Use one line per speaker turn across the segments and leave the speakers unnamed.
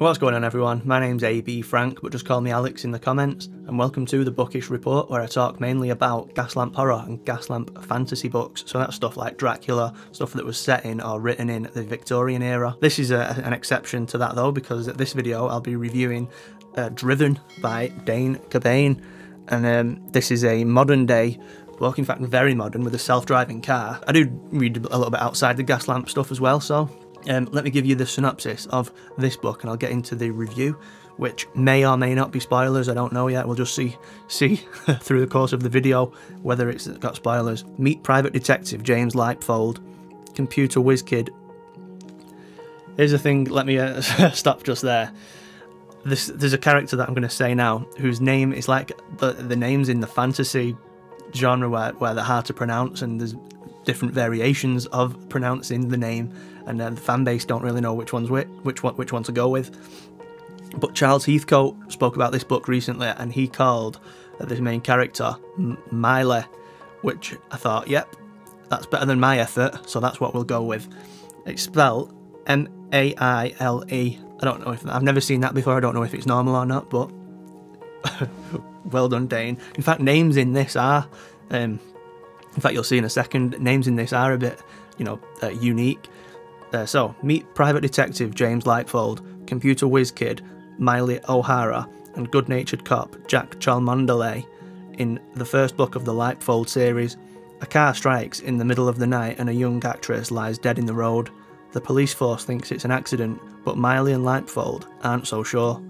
What's going on everyone? My name's AB Frank, but just call me Alex in the comments, and welcome to the Bookish Report where I talk mainly about Gaslamp horror and Gaslamp fantasy books. So that's stuff like Dracula, stuff that was set in or written in the Victorian era. This is a, an exception to that though, because this video I'll be reviewing uh, Driven by Dane Cobain, and um, this is a modern day book, in fact very modern, with a self-driving car. I do read a little bit outside the Gaslamp stuff as well, so um, let me give you the synopsis of this book and I'll get into the review, which may or may not be spoilers, I don't know yet. We'll just see see through the course of the video whether it's got spoilers. Meet private detective James Leipfold, computer whiz kid. Here's the thing, let me uh, stop just there. This, there's a character that I'm going to say now whose name is like the, the names in the fantasy genre where, where they're hard to pronounce and there's different variations of pronouncing the name and uh, the fan base don't really know which one's which, which one, which one to go with. But Charles Heathcote spoke about this book recently, and he called uh, this main character M- which I thought, yep, that's better than my effort, so that's what we'll go with. It's spelled M A I L E. I don't know if I've never seen that before. I don't know if it's normal or not, but well done, Dane. In fact, names in this are, um, in fact, you'll see in a second, names in this are a bit, you know, uh, unique. Uh, so, meet private detective James Leipfold, computer whiz kid Maile O'Hara, and good natured cop Jack Cholmondeley in the first book of the Leipfold series. A car strikes in the middle of the night and a young actress lies dead in the road. The police force thinks it's an accident, but Maile and Leipfold aren't so sure.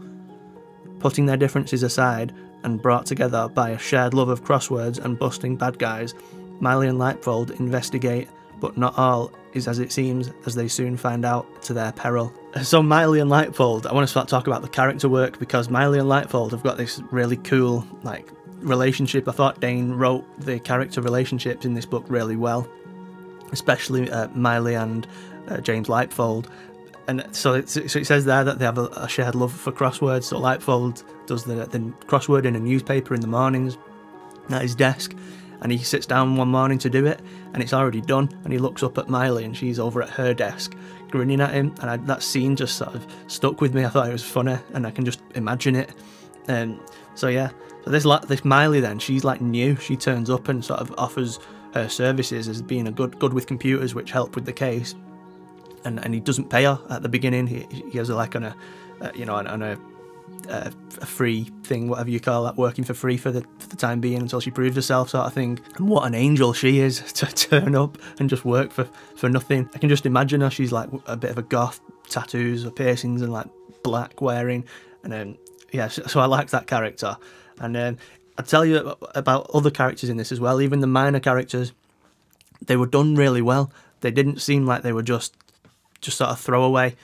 Putting their differences aside and brought together by a shared love of crosswords and busting bad guys, Maile and Leipfold investigate but not all is as it seems, as they soon find out to their peril. So Maile and Leipfold, I want to start talk about the character work because Maile and Leipfold have got this really cool like relationship. I thought Dane wrote the character relationships in this book really well, especially uh, Maile and uh, James Leipfold. And so it, so it says there that they have a, a shared love for crosswords. So Leipfold does the, the crossword in a newspaper in the mornings at his desk and he sits down one morning to do it and it's already done and he looks up at Maile and she's over at her desk grinning at him and I, that scene just sort of stuck with me. I thought it was funny and I can just imagine it. Um, so yeah. So this this Maile then she's like new. She turns up and sort of offers her services as being a good good with computers which help with the case. And and he doesn't pay her at the beginning. He, he has like on a uh, you know on, on a a, a, free thing, whatever you call that, working for free for the, for the time being until she proves herself, sort of thing. And what an angel she is to turn up and just work for, for nothing. I can just imagine her. She's like a bit of a goth, tattoos or piercings and like black wearing. And then, um, yeah, so, so I like that character. And then um, I tell you about other characters in this as well, even the minor characters. They were done really well. They didn't seem like they were just just sort of throwaway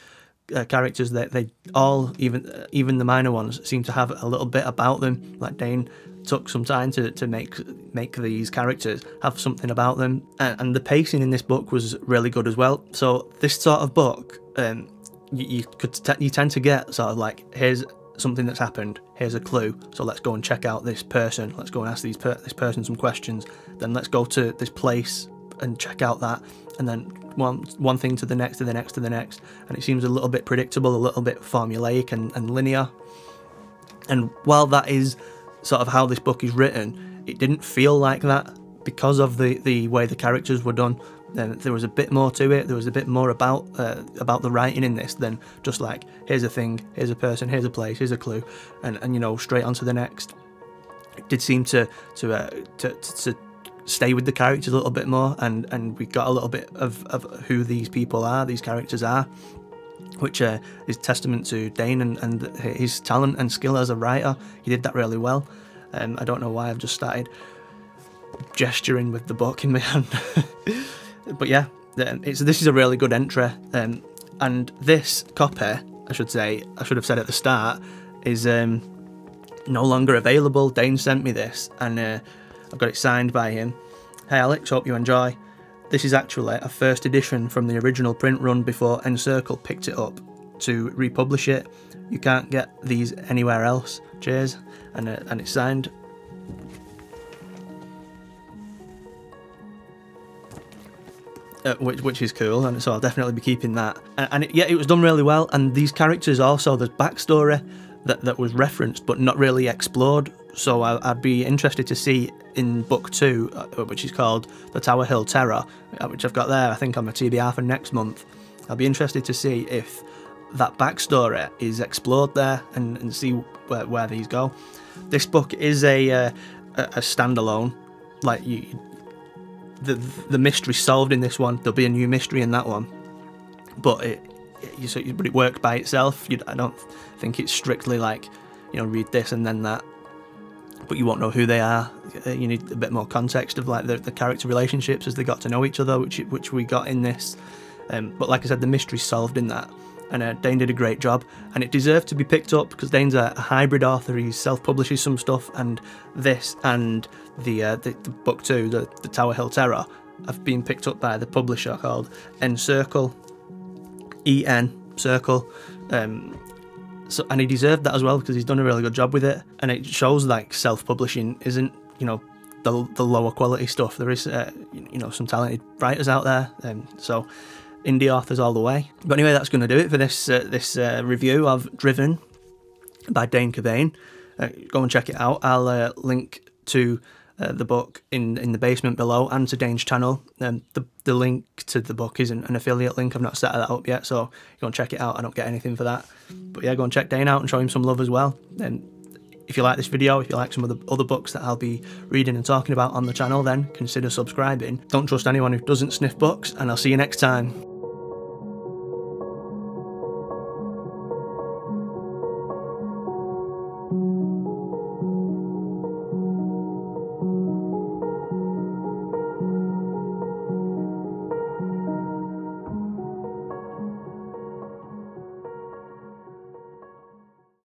uh, characters that they all even uh, even the minor ones seem to have a little bit about them. Like Dane took some time to, to make make these characters have something about them. And, and the pacing in this book was really good as well. So this sort of book um, you, you could you tend to get sort of like here's something that's happened here's a clue so let's go and check out this person let's go and ask these per- this person some questions then let's go to this place and check out that and then one one thing to the next to the next to the next and it seems a little bit predictable a little bit formulaic and, and linear. And while that is sort of how this book is written it didn't feel like that because of the the way the characters were done. Then there was a bit more to it there was a bit more about uh, about the writing in this than just like here's a thing here's a person here's a place here's a clue and and you know straight on to the next. It did seem to to uh, to, to stay with the characters a little bit more and and we got a little bit of, of who these people are these characters are which uh, is testament to Dane and, and his talent and skill as a writer. He did that really well. Um, I don't know why I've just started gesturing with the book in my hand. But yeah it's this is a really good entry. Um, and this copy I should say I should have said at the start is um, no longer available. Dane sent me this and uh, I've got it signed by him. Hey Alex, hope you enjoy. This is actually a first edition from the original print run before Encircle picked it up to republish it. You can't get these anywhere else. Cheers. And, uh, and it's signed. uh, which, which is cool, and so I'll definitely be keeping that. And, and it, yeah, it was done really well. And these characters also, there's backstory that, that was referenced but not really explored. So I, would be interested to see in book two, uh, which is called The Tower Hill Terror, uh, which I've got there, I think, on my TBR for next month. I'll be interested to see if that backstory is explored there and, and see where, where these go. This book is a, uh, a, a standalone, like you, the the mystery solved in this one. There'll be a new mystery in that one, but it, it but it worked by itself. You, I don't think it's strictly like you know read this and then that, but you won't know who they are. Uh, you need a bit more context of like the, the character relationships as they got to know each other, which which we got in this. Um, but like I said, the mystery solved in that and uh, Dane did a great job, and it deserved to be picked up because Dane's a, a hybrid author. He self-publishes some stuff, and this and the, uh, the, the book two, the, the Tower Hill Terror, have been picked up by the publisher called Encircle, E N Circle. Um, so and he deserved that as well because he's done a really good job with it, and it shows like self-publishing isn't you know the, the lower quality stuff. There is uh, you know some talented writers out there, um, so indie authors all the way. But anyway, that's going to do it for this uh, this uh, review of Driven by Dane Cobain. Uh, go and check it out. I'll uh, link to uh, the book in in the basement below and to Dane's channel. Um, the the link to the book isn't an affiliate link. I've not set that up yet, so go and check it out. I don't get anything for that. But yeah, go and check Dane out and show him some love as well. And if you like this video, if you like some of the other books that I'll be reading and talking about on the channel, then consider subscribing. Don't trust anyone who doesn't sniff books, and I'll see you next time.